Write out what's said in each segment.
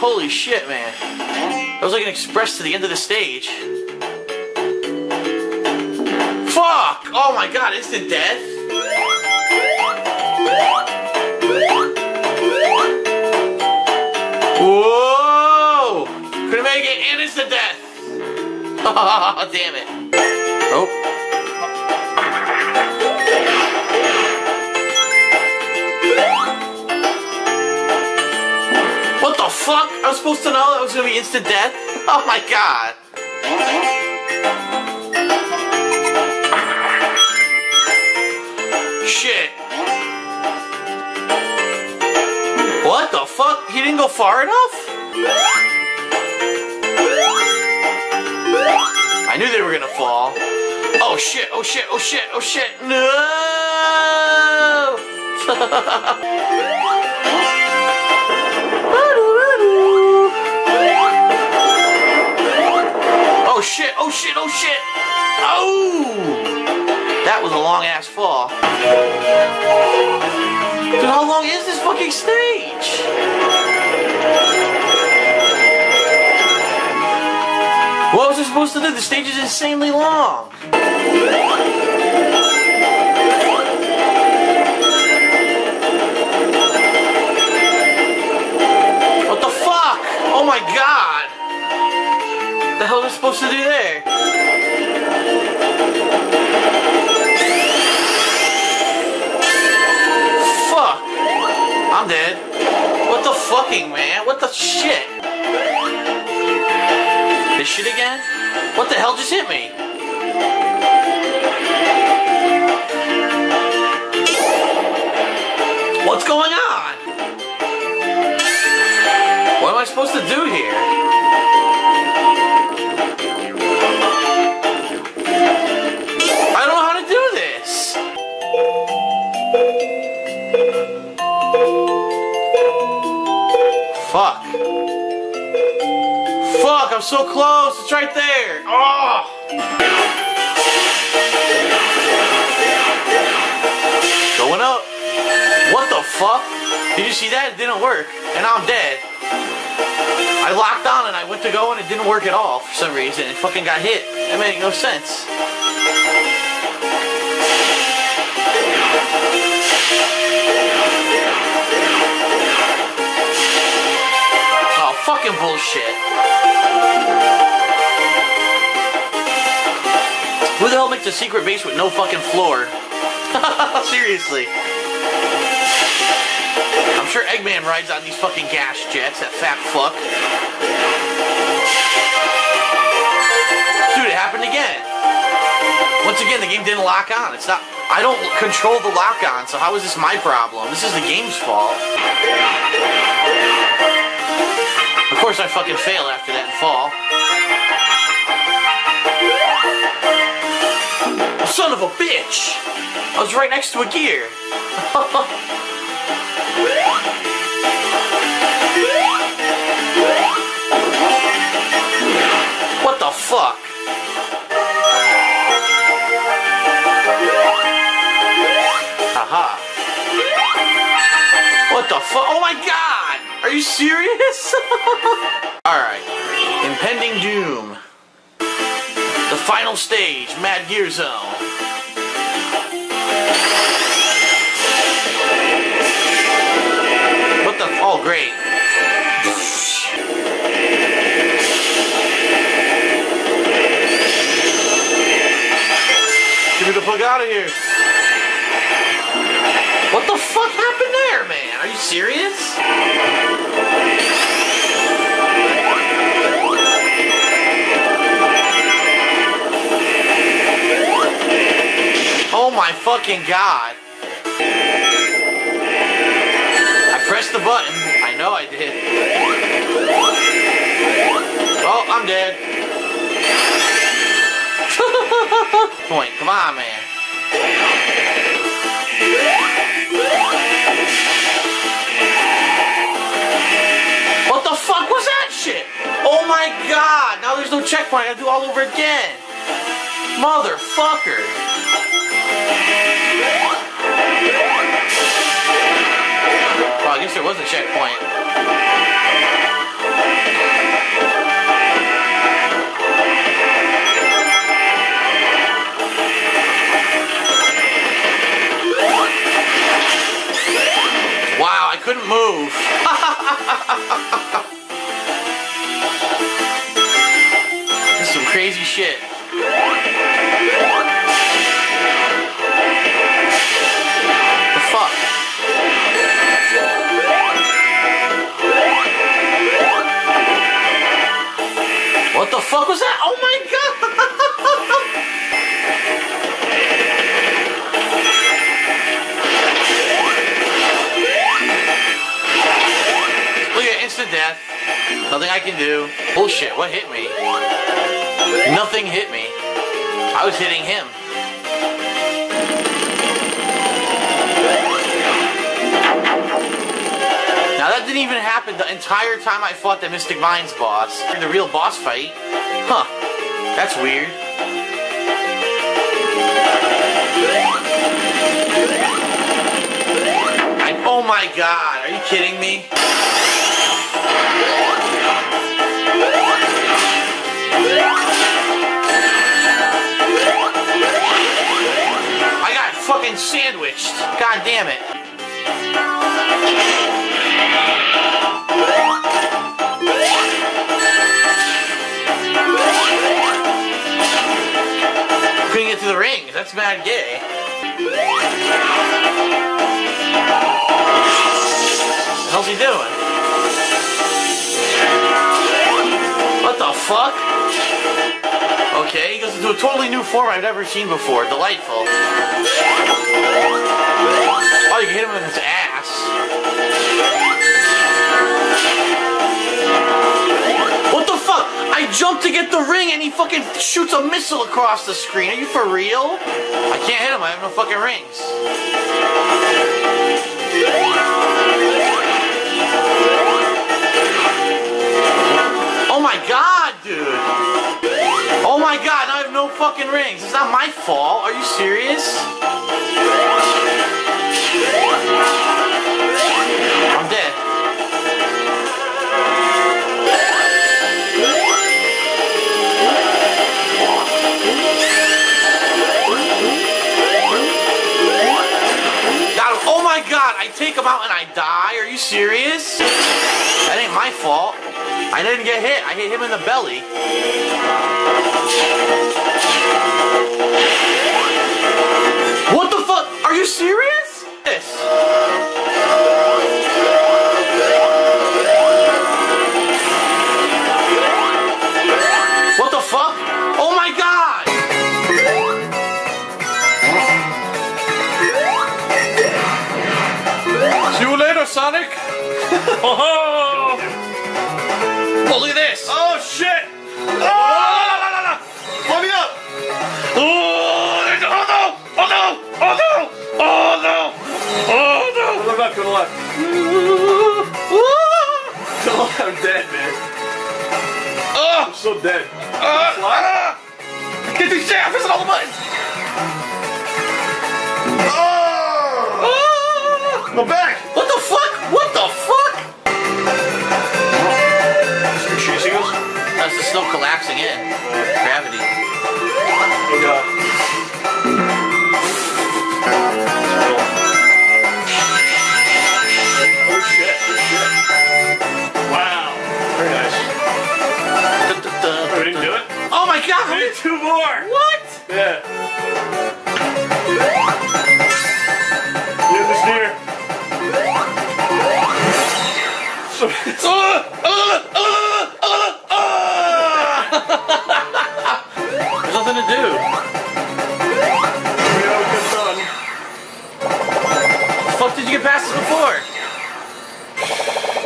Holy shit, man. That was like an express to the end of the stage. Fuck! Oh my god, instant death? Whoa! Could've made it and instant death! Oh, damn it. Fuck? I was supposed to know that was gonna be instant death? Oh my god. Shit. What the fuck? He didn't go far enough? I knew they were gonna fall. Oh shit, oh shit, oh shit, oh shit. No! shit, oh shit, oh shit! Oh! That was a long ass fall. Dude, how long is this fucking stage? What was I supposed to do? The stage is insanely long. What the fuck? Oh my god! Supposed to do there? Fuck! I'm dead. What the fucking man? What the shit? This shit again? What the hell just hit me? What's going on? What am I supposed to do here? I'm so close. It's right there. Oh. Going up. What the fuck? Did you see that? It didn't work. And I'm dead. I locked on and I went to go and it didn't work at all for some reason. It fucking got hit. That made no sense. Fucking bullshit. Who the hell makes a secret base with no fucking floor? Seriously. I'm sure Eggman rides on these fucking gas jets, that fat fuck. Dude, it happened again. Once again, the game didn't lock on. It's not. I don't control the lock on, so how is this my problem? This is the game's fault. Of course, I fucking fail after that and fall. Son of a bitch! I was right next to a gear. what the fuck? Aha. What the fuck? Oh my god! Are you serious? Alright. Impending Doom. The final stage, Mad Gear Zone. What the? Oh, great. Get me the fuck out of here. What the fuck happened there, man? Are you serious? Oh my fucking god. I pressed the button. I know I did. Oh, I'm dead. Point. Come on, man. What the fuck was that shit? Oh my god! Now there's no checkpoint. I gotta do all over again. Motherfucker. Oh, I guess there was a checkpoint. move. this is some crazy shit. Bullshit, what hit me? Nothing hit me. I was hitting him. Now that didn't even happen the entire time I fought the Mystic Mines boss. In the real boss fight. Huh. That's weird. Oh my god, are you kidding me? Fucking sandwiched. God damn it. Couldn't get to the rings. That's mad gay. The hell's he doing? What the fuck? Okay, he goes into a totally new form I've never seen before. Delightful. Oh, you can hit him with his ass. What the fuck? I jumped to get the ring and he fucking shoots a missile across the screen. Are you for real? I can't hit him. I have no fucking rings. Fucking rings. It's not my fault. Are you serious? I'm dead. Got him. Oh my god, I take him out and I die? Are you serious? That ain't my fault. I didn't get hit. I hit him in the belly. Are you serious? The the left, I'm dead, man. Oh! I'm so dead. Ah! Ah! Get these shit! I'm pressing all the buttons! Oh! Ah! I'm back! What the fuck? What the fuck? Seagulls? That's just still collapsing in. Gravity. Oh god. Did two more! What? Yeah. The end is near. Uh, uh, uh, uh, uh. There's nothing to do. get done. The fuck did you get past this before?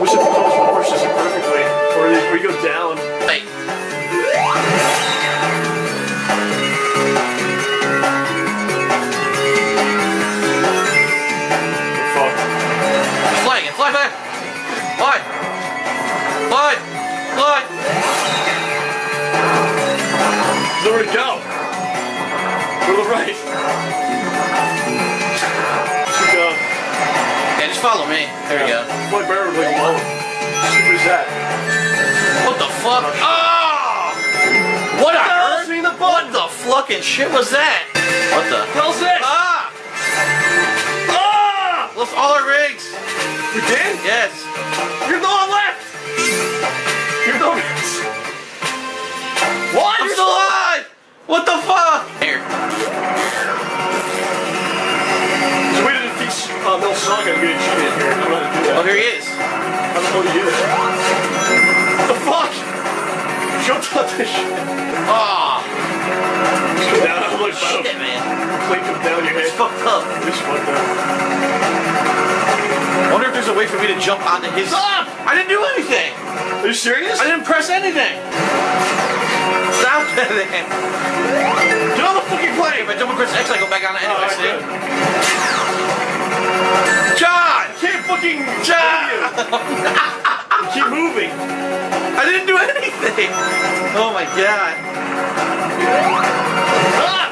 We should push this perfectly. Or we go down. Wait. fuck? Oh! What I heard? The what the fucking shit was that? What the hell's this? Ah! Ah! Lost all our rigs. You did? Yes. You're the one left. You're the one. What? I'm You're still alive. What the fuck? Here. So we didn't teach uh, Mel Saga to get a cheat in here. Oh, here he is. How the hell do you do that? Go down, I'm like, shit, bottom. man. Plane comes down your head. It's fucked up. It's fucked up. I wonder if there's a way for me to jump onto his. Stop! I didn't do anything. Are you serious? I didn't press anything. Stop that. Get on the fucking plane. If I jump across X, I go back on it Oh, anyway. alright, see? John! Can't fucking John! keep moving. I didn't do anything. Oh my god. Ah!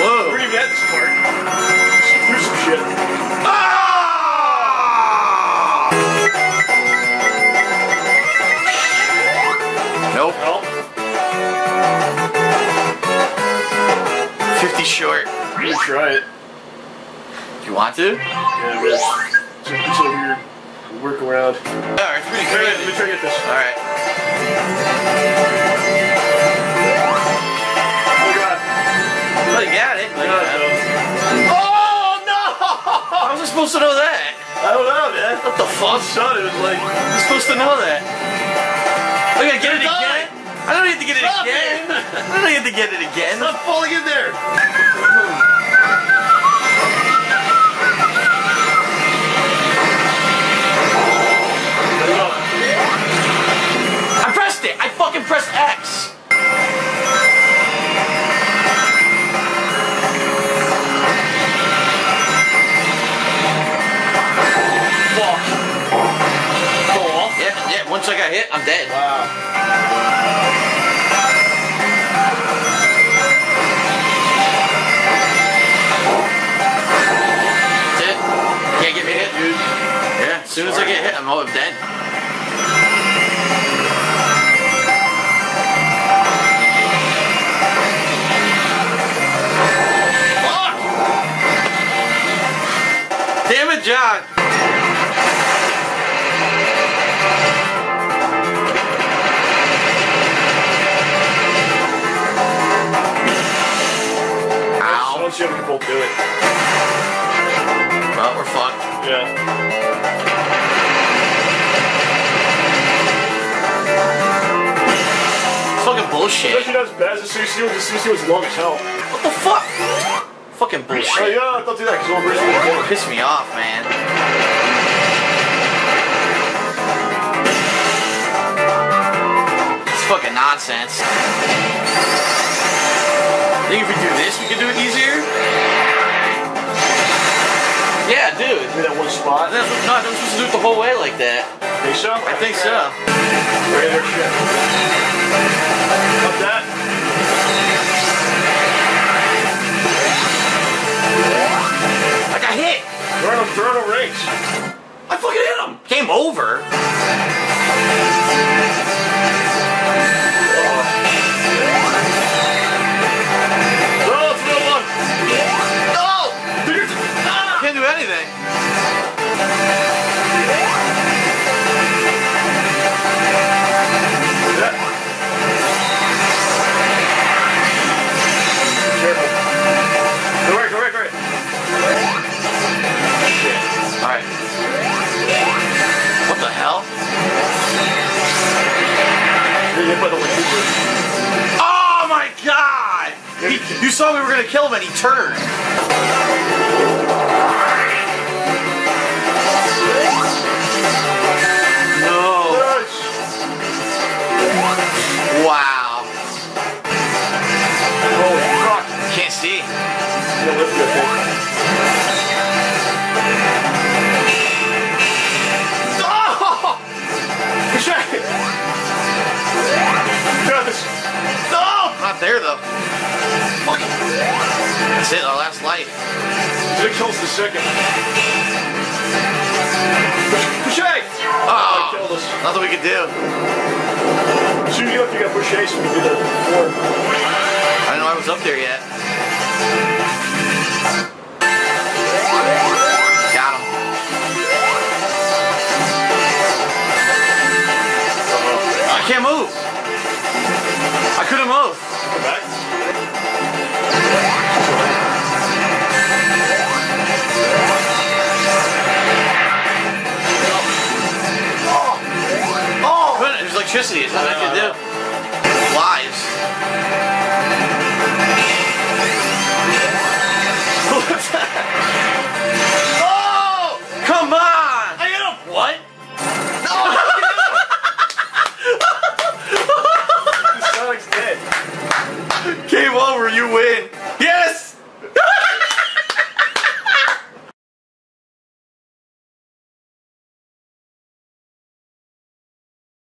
Whoa. Even at this part. Through some shit. Ah! Nope. Well, 50 short. we can try it. You want to? Yeah, but it's a, weird workaround. Alright, it's pretty Try it, let me try to get this. Alright. Oh god. Well, you got it. I got it. Oh no! How was I supposed to know that? I don't know, man. What the fuck? a it was like, You're supposed to know that. Oh, I gotta get it again. I don't need to get it Stop again. it. I don't need to get it again. I'm falling in there. Soon as I get hit, I'm, I'm dead. Fuck! Damn it, John. I Ow. don't see how we do it. Well, we're fucked. Yeah. Bullshit. as bad as the Sushi one. The Sushi long as hell. What the fuck? Fucking Oh, bullshit. yeah, don't do that because originally record. Piss me off, man. It's fucking nonsense. I Think if we do this, we can do it easier? Yeah, dude. Do that one spot. That's what, no, I was supposed to do it the whole way like that. Think so? I think so. Shit. Cut that. I got hit. Throw him, throw him rings. I fucking hit him. Game over. Oh, kill That's it, our last life. It kills the second. Boucher! Oh, killed us. nothing we could do. Soon you left, you got Boucher, so we did that before. I know I was up there yet. Got him. I can't move. I couldn't move. Come back electricity. It's not I can do.